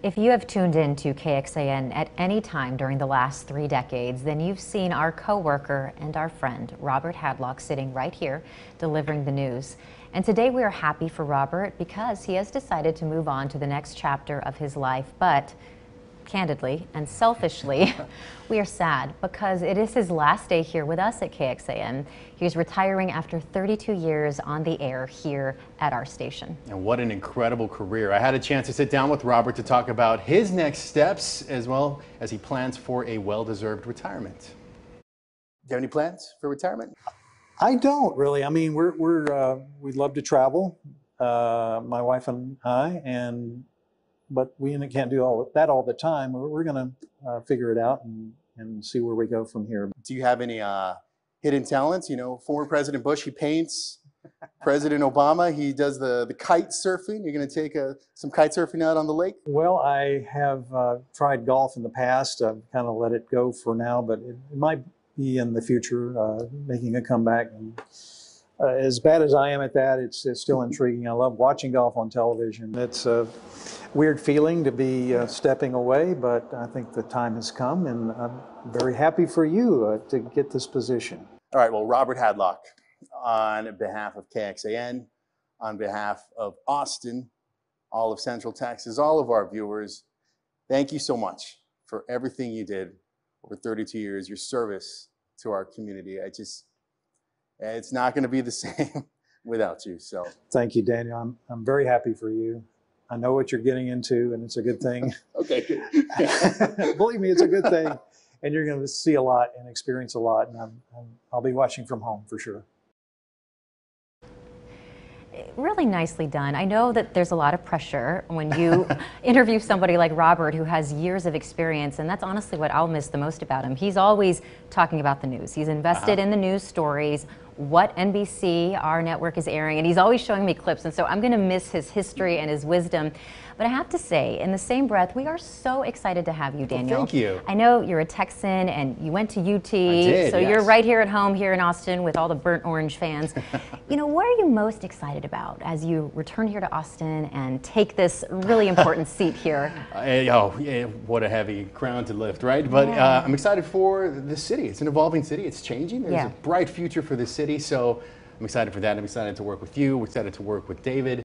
If you have tuned in to KXAN at any time during the last three decades, then you've seen our coworker and our friend, Robert Hadlock, sitting right here delivering the news. And today we are happy for Robert because he has decided to move on to the next chapter of his life. But candidly and selfishly, we are sad because it is his last day here with us at KXAN. He's retiring after 32 years on the air here at our station. And what an incredible career. I had a chance to sit down with Robert to talk about his next steps as well as he plans for a well-deserved retirement. Do you have any plans for retirement? I don't really. I mean, we're, we're uh, we love to travel, uh, my wife and I, and but we can't do all that all the time. We're, going to uh, figure it out and, and see where we go from here. Do you have any uh, hidden talents? You know, former President Bush, he paints. President Obama, he does the, the kite surfing. You're going to take a, uh, some kite surfing out on the lake? Well, I have uh, tried golf in the past. I've kind of let it go for now, but it, it might be in the future, uh, making a comeback. And, uh, as bad as I am at that, it's, it's still intriguing. I love watching golf on television. It's a weird feeling to be uh, stepping away, but I think the time has come, and I'm very happy for you uh, to get this position. All right, well, Robert Hadlock, on behalf of KXAN, on behalf of Austin, all of Central Texas, all of our viewers, thank you so much for everything you did over 32 years, your service to our community. I just, it's not going to be the same without you. So thank you, Daniel. I'm, I'm very happy for you. I know what you're getting into, and it's a good thing. okay. Believe me, it's a good thing. And you're going to see a lot and experience a lot. And I'm, I'm, I'll be watching from home for sure really nicely done. I know that there's a lot of pressure when you interview somebody like Robert who has years of experience, and that's honestly what I'll miss the most about him. He's always talking about the news. He's invested uh -huh. in the news stories, what NBC, our network, is airing, and he's always showing me clips, and so I'm going to miss his history and his wisdom. But I have to say, in the same breath, we are so excited to have you, Daniel. Well, thank you. I know you're a Texan and you went to UT, did, so yes. you're right here at home here in Austin with all the burnt orange fans. you know, what are you most excited about as you return here to Austin and take this really important seat here? Uh, oh, yeah, what a heavy crown to lift, right? But yeah. uh, I'm excited for the city. It's an evolving city. It's changing. There's yeah. a bright future for the city. So I'm excited for that. I'm excited to work with you. We're excited to work with David.